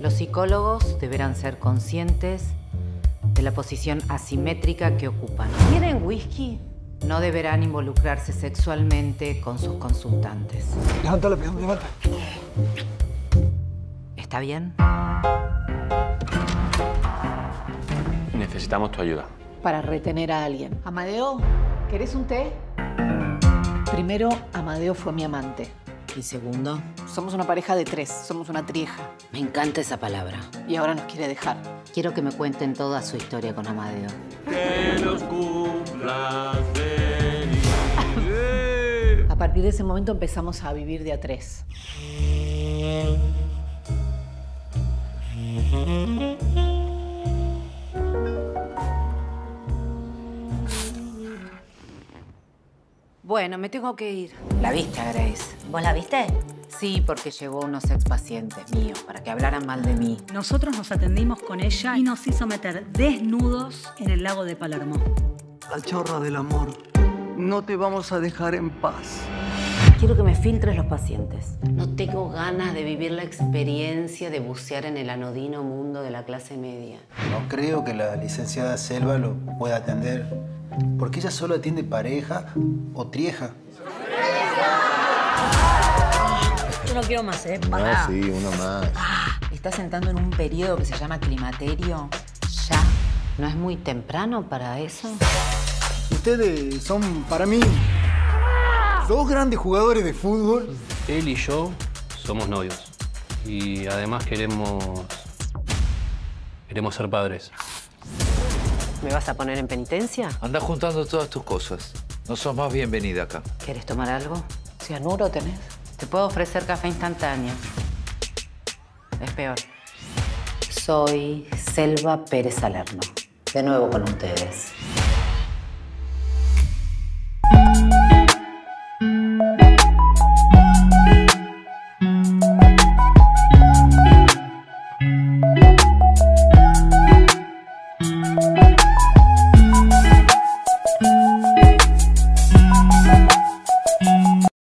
Los psicólogos deberán ser conscientes de la posición asimétrica que ocupan. ¿Quieren whisky? No deberán involucrarse sexualmente con sus consultantes. Levanta la pierna, levanta. ¿Está bien? Necesitamos tu ayuda. Para retener a alguien. Amadeo, ¿querés un té? Primero, Amadeo fue mi amante. Y segundo, Somos una pareja de tres, somos una trieja. me encanta esa palabra. Y ahora nos quiere dejar. Quiero que me cuenten toda su historia con Amadeo. A partir de ese momento empezamos a vivir de a tres. Bueno, me tengo que ir. La viste, Grace. ¿Vos la viste? Sí, porque llevó unos ex pacientes míos para que hablaran mal de mí. Nosotros nos atendimos con ella y nos hizo meter desnudos en el lago de Palermo. La chorra del amor. No te vamos a dejar en paz. Quiero que me filtres los pacientes. No tengo ganas de vivir la experiencia de bucear en el anodino mundo de la clase media. No creo que la licenciada Selva lo pueda atender, porque ella solo atiende pareja o trieja. Yo no quiero más, ¿eh? Ah, sí, uno más. Estás entrando en un periodo que se llama climaterio. Ya. ¿No es muy temprano para eso? Ustedes son, para mí, dos grandes jugadores de fútbol. Él y yo somos novios. Y además queremos. Queremos ser padres. ¿Me vas a poner en penitencia? Anda juntando todas tus cosas. No sos más bienvenida acá. ¿Quieres tomar algo? ¿Cianuro tenés? Te puedo ofrecer café instantáneo. Es peor. Soy Selva Pérez Salerno. De nuevo con ustedes.